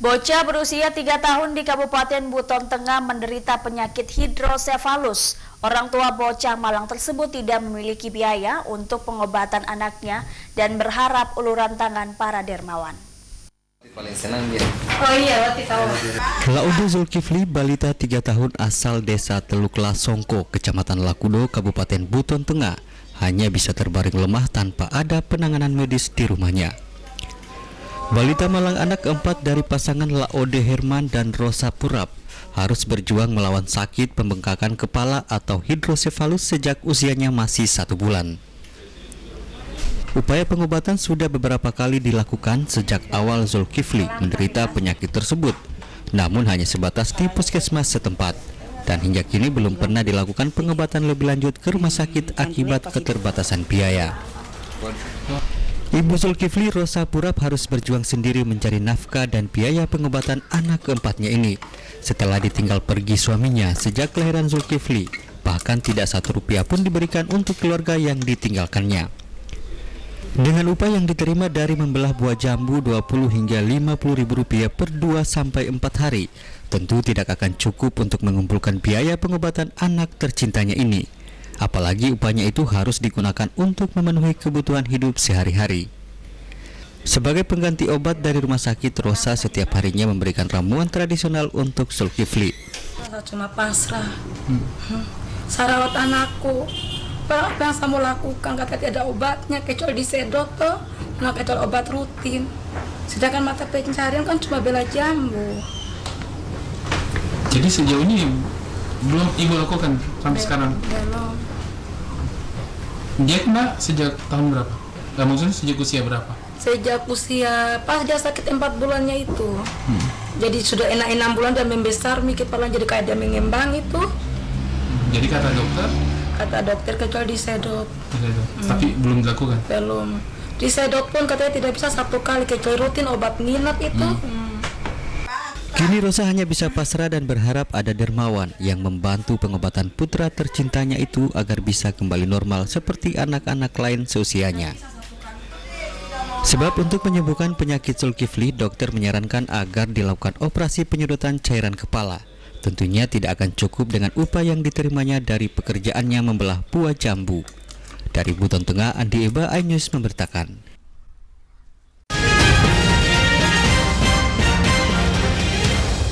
Bocah berusia 3 tahun di Kabupaten Buton Tengah menderita penyakit hidrosefalus. Orang tua bocah Malang tersebut tidak memiliki biaya untuk pengobatan anaknya dan berharap uluran tangan para dermawan. Paling senang dia. Oh iya, tahu. Laude Zulkifli, balita 3 tahun asal desa Teluk Lasongko, Kecamatan Lakudo, Kabupaten Buton Tengah, hanya bisa terbaring lemah tanpa ada penanganan medis di rumahnya. Balita Malang anak keempat dari pasangan Laode Herman dan Rosa Purap harus berjuang melawan sakit pembengkakan kepala atau hidrosefalus sejak usianya masih satu bulan. Upaya pengobatan sudah beberapa kali dilakukan sejak awal Zulkifli menderita penyakit tersebut, namun hanya sebatas di puskesmas setempat. Dan hingga kini belum pernah dilakukan pengobatan lebih lanjut ke rumah sakit akibat keterbatasan biaya. Ibu Zulkifli Rosa Purap harus berjuang sendiri mencari nafkah dan biaya pengobatan anak keempatnya ini. Setelah ditinggal pergi suaminya sejak kelahiran Zulkifli bahkan tidak satu rupiah pun diberikan untuk keluarga yang ditinggalkannya. Dengan upah yang diterima dari membelah buah jambu 20 hingga 50 ribu rupiah per 2 sampai 4 hari tentu tidak akan cukup untuk mengumpulkan biaya pengobatan anak tercintanya ini apalagi upahnya itu harus digunakan untuk memenuhi kebutuhan hidup sehari-hari. Sebagai pengganti obat dari rumah sakit, Rosa setiap harinya memberikan ramuan tradisional untuk Zulkifli. Cuma pasrah. Hmm. Sarawat anakku. Apa yang mau lakukan? Kata tidak ada obatnya, kecuali disedot tuh. Nah, kecuali obat rutin. Sedangkan mata pencarian kan cuma bela jambu. Jadi sejauh ini belum ibu lakukan sampai belum, sekarang? Belum. Dia kena sejak tahun berapa? Gak maksudnya sejak usia berapa? Sejak usia pas dia sakit empat bulannya itu. Hmm. Jadi sudah enak enam bulan dan membesar, mikir kepala jadi kayak dia mengembang itu. Jadi kata dokter? Kata dokter kecuali disedot. Disedot. Hmm. Tapi belum dilakukan? Belum. Disedot pun katanya tidak bisa satu kali kecuali rutin obat minat itu. Hmm. Hmm. Kini Rosa hanya bisa pasrah dan berharap ada dermawan yang membantu pengobatan putra tercintanya itu agar bisa kembali normal seperti anak-anak lain seusianya. Sebab untuk menyembuhkan penyakit Zulkifli, dokter menyarankan agar dilakukan operasi penyedotan cairan kepala. Tentunya tidak akan cukup dengan upah yang diterimanya dari pekerjaannya membelah buah jambu. Dari Buton Tengah, Andi Eba, iNews memberitakan.